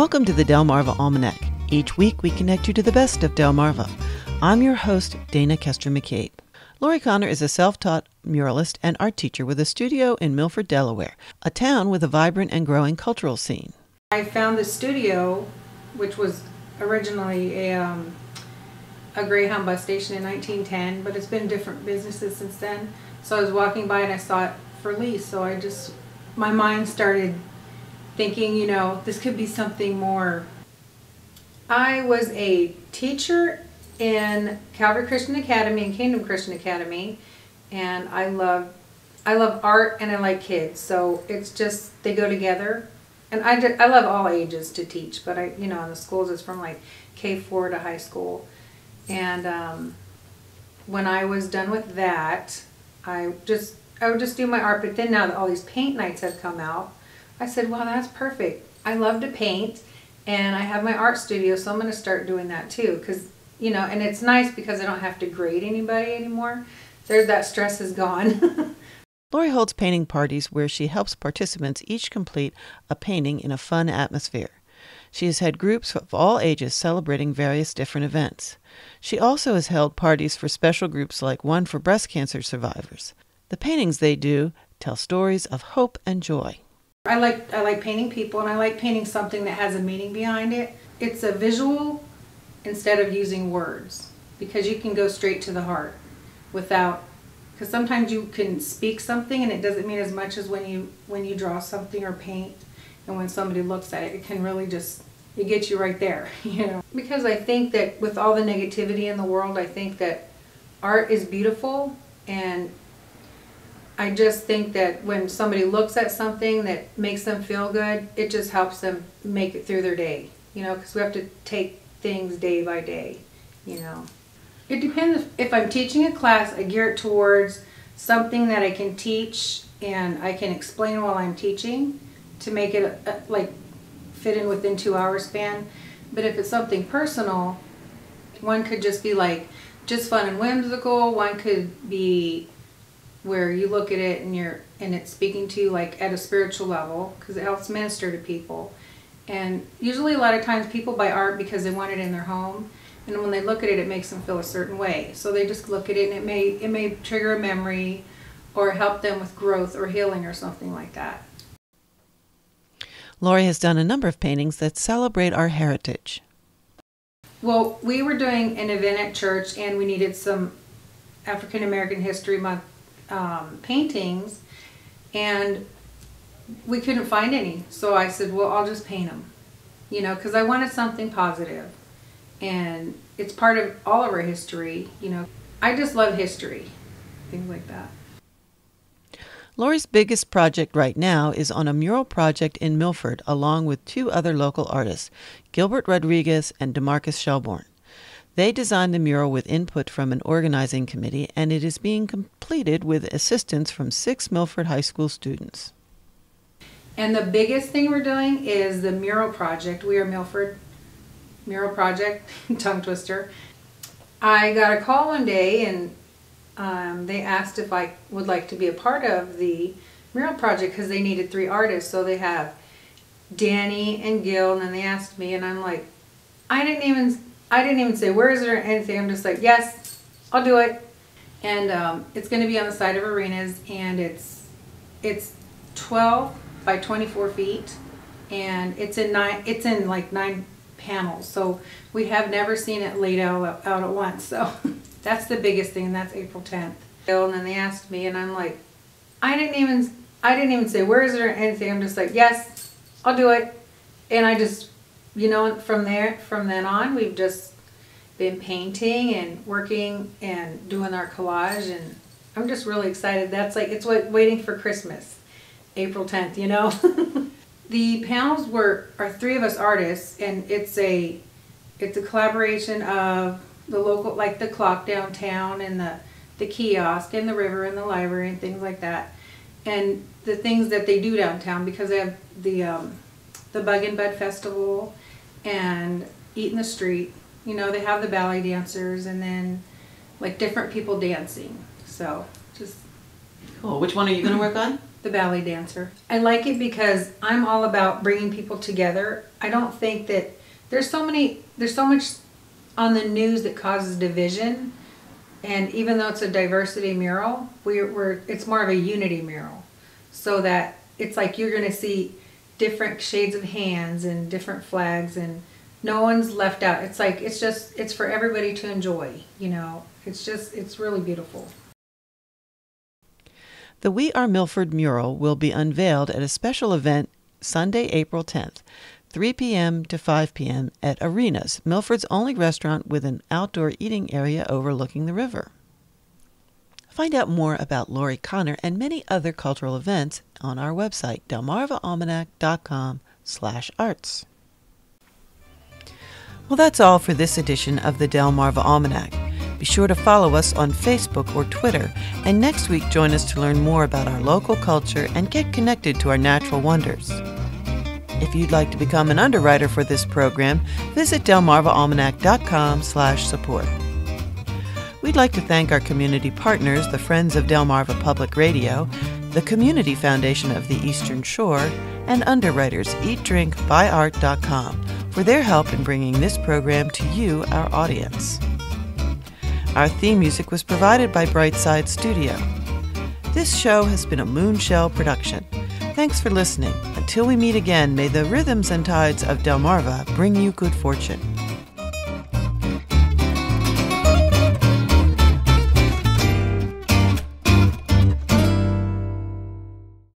Welcome to the Delmarva Almanac. Each week we connect you to the best of Delmarva. I'm your host, Dana Kester McCabe. Lori Conner is a self taught muralist and art teacher with a studio in Milford, Delaware, a town with a vibrant and growing cultural scene. I found the studio, which was originally a, um, a Greyhound bus station in 1910, but it's been different businesses since then. So I was walking by and I saw it for lease, so I just, my mind started thinking, you know, this could be something more. I was a teacher in Calvary Christian Academy and Kingdom Christian Academy, and I love I love art and I like kids, so it's just they go together. And I, I love all ages to teach, but I you know in the schools it's from like K four to high school, and um, when I was done with that, I just I would just do my art. But then now that all these paint nights have come out, I said, well that's perfect. I love to paint, and I have my art studio, so I'm going to start doing that too because you know, and it's nice because I don't have to grade anybody anymore. There's that stress is gone. Lori holds painting parties where she helps participants each complete a painting in a fun atmosphere. She has had groups of all ages celebrating various different events. She also has held parties for special groups like one for breast cancer survivors. The paintings they do tell stories of hope and joy. I like I like painting people and I like painting something that has a meaning behind it. It's a visual instead of using words because you can go straight to the heart without because sometimes you can speak something and it doesn't mean as much as when you when you draw something or paint and when somebody looks at it it can really just it gets you right there you know because i think that with all the negativity in the world i think that art is beautiful and i just think that when somebody looks at something that makes them feel good it just helps them make it through their day you know because we have to take things day by day, you know. It depends if I'm teaching a class, I gear it towards something that I can teach and I can explain while I'm teaching to make it a, like fit in within two hour span. But if it's something personal, one could just be like just fun and whimsical. One could be where you look at it and you're and it's speaking to you like at a spiritual level because it helps minister to people. And usually a lot of times people buy art because they want it in their home. And when they look at it, it makes them feel a certain way. So they just look at it and it may, it may trigger a memory or help them with growth or healing or something like that. Lori has done a number of paintings that celebrate our heritage. Well, we were doing an event at church and we needed some African American History Month um, paintings. And we couldn't find any. So I said, well, I'll just paint them, you know, because I wanted something positive. And it's part of all of our history, you know. I just love history, things like that. Lori's biggest project right now is on a mural project in Milford, along with two other local artists, Gilbert Rodriguez and Demarcus Shelbourne. They designed the mural with input from an organizing committee, and it is being completed with assistance from six Milford High School students. And the biggest thing we're doing is the mural project. We are Milford Mural Project, tongue twister. I got a call one day and um, they asked if I would like to be a part of the mural project because they needed three artists. So they have Danny and Gil, and then they asked me, and I'm like, I didn't even, I didn't even say where is it or anything. I'm just like, yes, I'll do it. And um, it's going to be on the side of arenas, and it's it's 12 by 24 feet and it's in nine it's in like nine panels so we have never seen it laid out, out at once so that's the biggest thing And that's April 10th and then they asked me and I'm like I didn't even I didn't even say where is there anything I'm just like yes I'll do it and I just you know from there from then on we've just been painting and working and doing our collage and I'm just really excited that's like it's like waiting for Christmas April 10th, you know. the panels were are three of us artists and it's a it's a collaboration of the local like the clock downtown and the the kiosk and the river and the library and things like that. And the things that they do downtown because they have the um, the Bug and Bud Festival and Eat in the Street. You know, they have the ballet dancers and then like different people dancing. So just cool. Which one are you going to work on? the ballet dancer. I like it because I'm all about bringing people together I don't think that there's so many there's so much on the news that causes division and even though it's a diversity mural we're, we're it's more of a unity mural so that it's like you're going to see different shades of hands and different flags and no one's left out it's like it's just it's for everybody to enjoy you know it's just it's really beautiful the we are milford mural will be unveiled at a special event sunday april 10th 3 p.m. to 5 p.m. at Arenas, Milford's only restaurant with an outdoor eating area overlooking the river. Find out more about Lori Conner and many other cultural events on our website, delmarvaalmanac.com slash arts. Well, that's all for this edition of the Delmarva Almanac. Be sure to follow us on Facebook or Twitter, and next week join us to learn more about our local culture and get connected to our natural wonders. If you'd like to become an underwriter for this program, visit delmarvaalmanac.com slash support. We'd like to thank our community partners, the Friends of Delmarva Public Radio, the Community Foundation of the Eastern Shore, and underwriters eatdrinkbuyart.com for their help in bringing this program to you, our audience. Our theme music was provided by Brightside Studio. This show has been a Moonshell production. Thanks for listening. Until we meet again, may the rhythms and tides of Delmarva bring you good fortune.